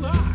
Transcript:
Mama.